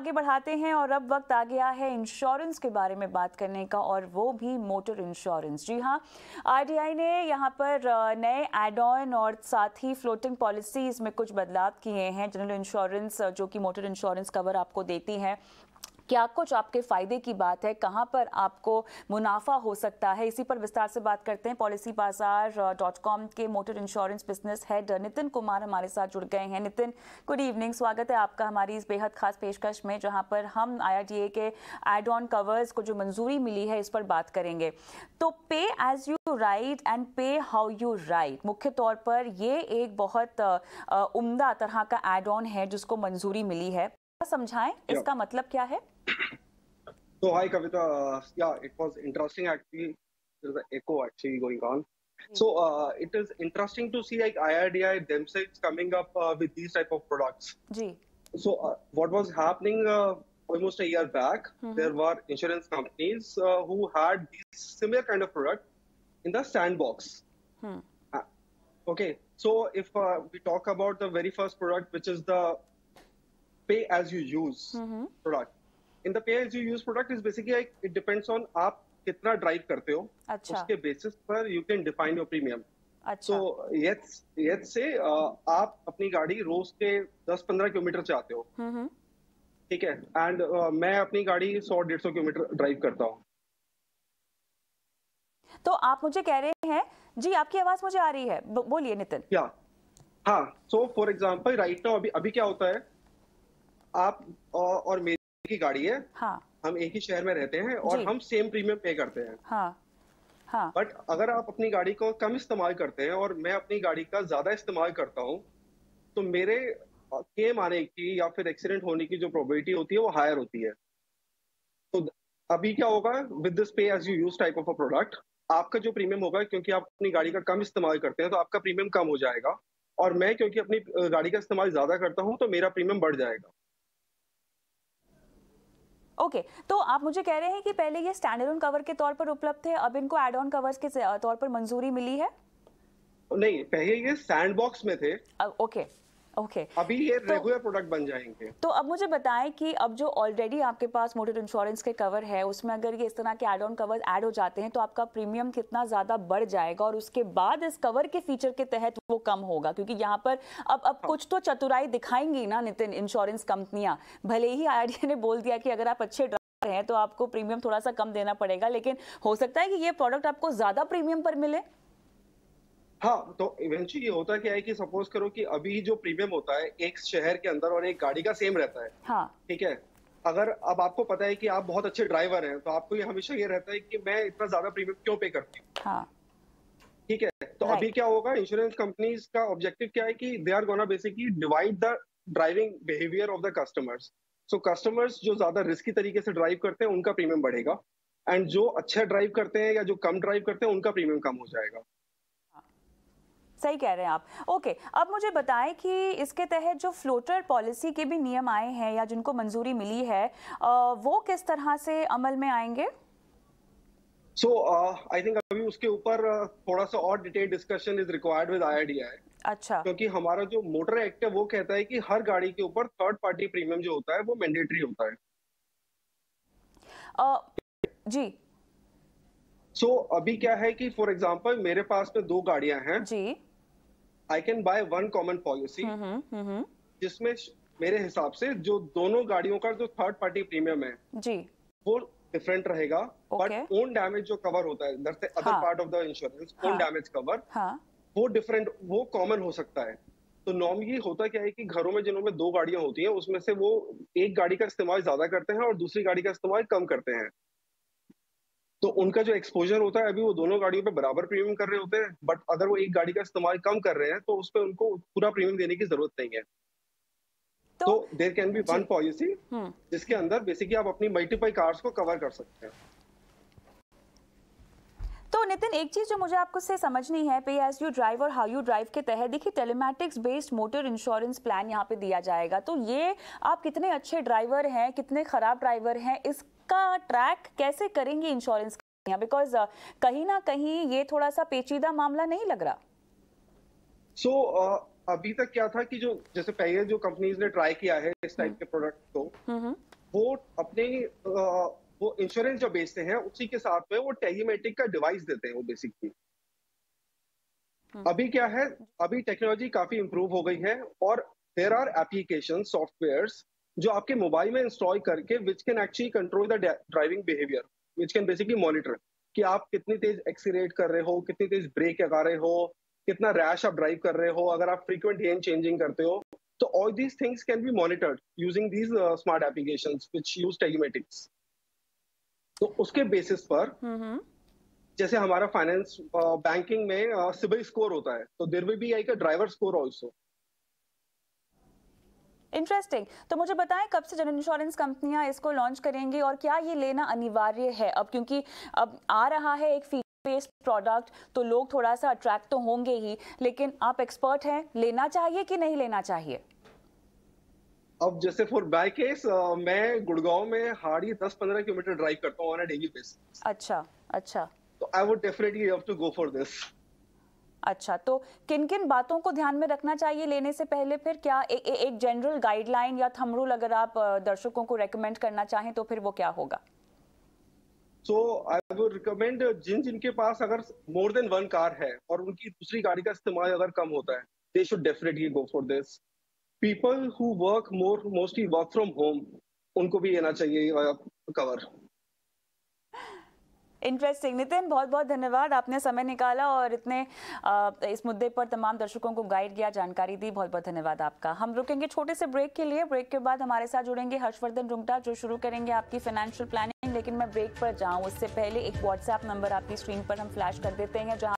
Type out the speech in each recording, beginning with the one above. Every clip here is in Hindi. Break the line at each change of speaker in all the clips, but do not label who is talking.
आगे बढ़ाते हैं और अब वक्त आ गया है इंश्योरेंस के बारे में बात करने का और वो भी मोटर इंश्योरेंस। जी हाँ आरटीआई ने यहाँ पर नए एड ऑन और साथ ही फ्लोटिंग पॉलिसीज़ में कुछ बदलाव किए हैं। जनरल इंश्योरेंस जो कि मोटर इंश्योरेंस कवर आपको देती है क्या कुछ आपके फ़ायदे की बात है? कहाँ पर आपको मुनाफा हो सकता है? इसी पर विस्तार से बात करते हैं पॉलिसी बाज़ार डॉट कॉम के motor insurance business head Nitin Kumar हमारे साथ जुड़ गए हैं। नितिन गुड इवनिंग स्वागत है आपका हमारी इस बेहद खास पेशकश में, जहाँ पर हम आई के एड ऑन कवर्स को जो मंजूरी मिली है, इस पर बात करेंगे। तो pay as you ride and pay how you ride मुख्य तौर पर ये एक बहुत उम्दा तरह का एड ऑन है जिसको मंजूरी मिली है। समझाएँ yeah. इसका मतलब क्या है?
तो hi Kavita yeah it was interesting actually there is a echo actually going on so it is interesting to see like IRDAI themselves coming
up
with these type of products ji. So what was happening almost a year back there were insurance companies who had this similar kind of product in the sandbox okay so if we talk about the very first product which is the pay as you use mm-hmm. product, in the pay as you use product is basically it depends on आप कितना ड्राइव करते हो अच्छा. उसके बेसिस पर you can define your premium
अच्छा।
तो यथ से आप अपनी गाड़ी रोज के 10-15 किलोमीटर चाहते हो। हम्म। ठीक है? एंड मैं अपनी गाड़ी 100-150 किलोमीटर ड्राइव करता हूँ।
तो आप मुझे कह रहे हैं जी आपकी आवाज़ मुझे आ रही है। बोलिए नितिन।
या। हाँ so for example right now अभी अभी क्या होता है? आप और और मेरी की गाड़ी है। हाँ. हम एक ही शहर में रहते हैं और हम सेम प्रीमियम पे करते हैं।
हाँ. हाँ.
बट अगर आप अपनी गाड़ी को कम इस्तेमाल करते हैं और मैं अपनी गाड़ी का ज़्यादा इस्तेमाल करता हूँ तो मेरे केम आने की या फिर एक्सीडेंट होने की जो प्रोबेबिलिटी होती है वो हायर होती है। तो अभी क्या होगा? With this pay as you use type of a product आपका जो प्रीमियम होगा क्योंकि आप अपनी गाड़ी का कम इस्तेमाल करते हैं तो आपका प्रीमियम कम हो जाएगा। और मैं क्योंकि अपनी गाड़ी का इस्तेमाल ज़्यादा करता हूँ तो मेरा प्रीमियम बढ़ जाएगा।
ओके okay, तो आप मुझे कह रहे हैं कि पहले ये स्टैंडर्ड कवर के तौर पर उपलब्ध थे अब इनको एड ऑन कवर्स के तौर पर मंजूरी मिली है?
नहीं पहले ये सैंडबॉक्स में थे।
Okay okay okay.
अभी ये तो, रेगुलर प्रोडक्ट बन जाएँगे
तो अब मुझे बताएँ कि अब जो ऑलरेडी आपके पास मोटर इंश्योरेंस के कवर है उसमें अगर ये इस तरह के एड ऑन कवर ऐड हो जाते हैं तो आपका प्रीमियम कितना ज़्यादा बढ़ जाएगा और उसके बाद इस कवर के फीचर के तहत वो कम होगा क्योंकि यहाँ पर अब अब हाँ। कुछ तो चतुराई दिखाएँगी ना नितिन इंश्योरेंस कंपनियाँ भले ही आई ने बोल दिया कि अगर आप अच्छे ड्राइवर हैं तो आपको प्रीमियम थोड़ा सा कम देना पड़ेगा लेकिन हो सकता है कि ये प्रोडक्ट आपको ज़्यादा प्रीमियम पर मिले
हाँ तो इवेंचुअली ये होता क्या है कि सपोज़ करो कि अभी जो प्रीमियम होता है एक शहर के अंदर और एक गाड़ी का सेम रहता है।
हाँ।
ठीक है? अगर अब आपको पता है कि आप बहुत अच्छे ड्राइवर हैं तो आपको ये हमेशा ये रहता है कि मैं इतना ज़्यादा प्रीमियम क्यों पे करती हूँ?
हाँ।
ठीक है? तो right. अभी क्या होगा इंश्योरेंस कंपनीज़ का ऑब्जेक्टिव क्या है कि they are gonna basically divide the driving behaviour of the customers so customers जो ज़्यादा रिस्की तरीके से ड्राइव करते हैं उनका प्रीमियम बढ़ेगा। एंड जो अच्छा ड्राइव करते हैं या जो कम ड्राइव करते हैं उनका प्रीमियम कम हो जाएगा।
सही कह रहे हैं आप। ओके अब मुझे बताएँ कि इसके तहत जो फ्लोटर पॉलिसी के भी नियम आए हैं या जिनको मंजूरी मिली है वो किस तरह से अमल में आएँगे?
सो आई थिंक अभी उसके ऊपर थोड़ा सा और detail discussion is required with IRDAI
अच्छा।
क्योंकि हमारा जो मोटर एक्ट है वो कहता है कि हर गाड़ी के ऊपर थर्ड पार्टी प्रीमियम जो होता है वो मैंडेटरी होता है।
uh, जी।
सो so, अभी क्या है कि फॉर एग्जांपल मेरे पास में दो गाड़ियाँ हैं।
जी।
I can buy one common policy जिसमें मेरे हिसाब से जो दोनों गाड़ियों का जो थर्ड पार्टी प्रीमियम है
जी।
वो डिफरेंट रहेगा बट ओन डैमेज जो कवर होता है other part of the insurance own damage cover वो डिफरेंट वो कॉमन हो सकता है। तो नॉर्मली होता क्या है कि घरों में जिन्होंने दो गाड़ियाँ होती हैं उसमें से वो एक गाड़ी का इस्तेमाल ज़्यादा करते हैं और दूसरी गाड़ी का इस्तेमाल कम करते हैं। तो उनका जो एक्सपोजर होता है अभी वो दोनों गाड़ियों पे बराबर प्रीमियम कर रहे होते हैं बट अगर वो एक गाड़ी का इस्तेमाल कम कर रहे हैं तो उस पर उनको पूरा प्रीमियम देने की ज़रूरत नहीं है। तो there can be one policy जिसके अंदर बेसिकली आप अपनी मल्टीपल कार्स को कवर कर सकते हैं।
तो नितिन एक चीज़ जो मुझे आपको से समझनी है पे एज यू ड्राइव और हाउ यू ड्राइव के तहत देखिए telematics based motor insurance plan यहाँ पे दिया जाएगा। तो ये आप कितने अच्छे ड्राइवर हैं कितने खराब ड्राइवर हैं इस इसका ट्रैक कैसे करेंगे इंश्योरेंस बिकॉज़ uh, कहीं ना कहीं ये थोड़ा सा पेचीदा मामला नहीं लग रहा
सो so, uh, अभी तक क्या था कि जो जैसे पहले जो कंपनीज़ ने ट्राई किया है इस टाइप। के प्रोडक्ट को वो कंपनी वो इंश्योरेंस जो बेचते हैं उसी के साथ में वो टेलीमेटिक का डिवाइस देते हैं वो बेसिकली हम्म। अभी क्या है अभी टेक्नोलॉजी काफ़ी इंप्रूव हो गई है और देर आर एप्लीकेशन सॉफ्टवेयर जो आपके मोबाइल में इंस्टॉल करके which can actually control the driving behaviour which can basically monitor कि आप कितनी तेज एक्सीरेट कर रहे हो कितनी तेज ब्रेक लगा रहे हो कितना रैश आप ड्राइव कर रहे हो अगर आप फ्रीक्वेंट लेन चेंजिंग करते हो तो all these things can be monitored using these smart applications which use telematics तो उसके बेसिस पर जैसे हमारा फाइनेंस बैंकिंग में सिबिल स्कोर होता है तो there will be like a driver score also
interesting तो मुझे बताएँ कब से जनरल इंश्योरेंस कंपनियाँ इसको लॉन्च करेंगी और क्या ये लेना अनिवार्य है? अब क्योंकि अब आ रहा है एक फीचर बेस्ड प्रोडक्ट तो लोग थोड़ा सा अट्रैक्ट तो होंगे ही लेकिन आप एक्सपर्ट हैं लेना चाहिए कि नहीं लेना चाहिए?
अब जैसे फॉर बाय केस मैं गुड़गांव में हार्डली 10-15 किलोमीटर ड्राइव करता हूँ ऑन अ डेली बेसिस
अच्छा अच्छा।
तो I would definitely have to go for this
अच्छा तो किन किन बातों को ध्यान में रखना चाहिए लेने से पहले फिर क्या ए, ए, एक जनरल गाइडलाइन या थम रूल अगर आप दर्शकों को रेकमेंड करना चाहें तो फिर वो क्या होगा?
सो आई वुड रिकमेंड जिन जिनके पास अगर मोर देन वन कार है और उनकी दूसरी गाड़ी का इस्तेमाल अगर कम होता है they should definitely go for this people who work more mostly work from home उनको भी लेना चाहिए कवर
इंटरेस्टिंग नितिन बहुत बहुत धन्यवाद। आपने समय निकाला और इतने इस मुद्दे पर तमाम दर्शकों को गाइड किया, जानकारी दी। बहुत बहुत धन्यवाद आपका। हम रुकेंगे छोटे से ब्रेक के लिए। ब्रेक के बाद हमारे साथ जुड़ेंगे हर्षवर्धन रुंगटा, जो शुरू करेंगे आपकी फाइनेंशियल प्लानिंग लेकिन मैं ब्रेक पर जाऊँ। उससे पहले एक व्हाट्सएप नंबर आपकी स्क्रीन पर हम फ्लैश कर देते हैं, जहाँ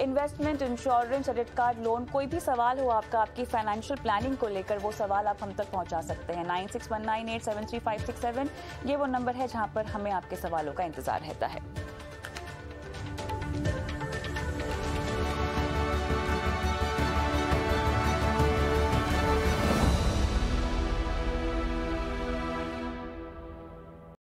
investment insurance credit card loan कोई भी सवाल हो आपका, आपकी फाइनेंशियल प्लानिंग को लेकर वो सवाल आप हम तक पहुँचा सकते हैं। Nine six one nine eight seven three five six seven, ये वो नंबर है जहाँ पर हमें आपके सवालों का इंतज़ार रहता है।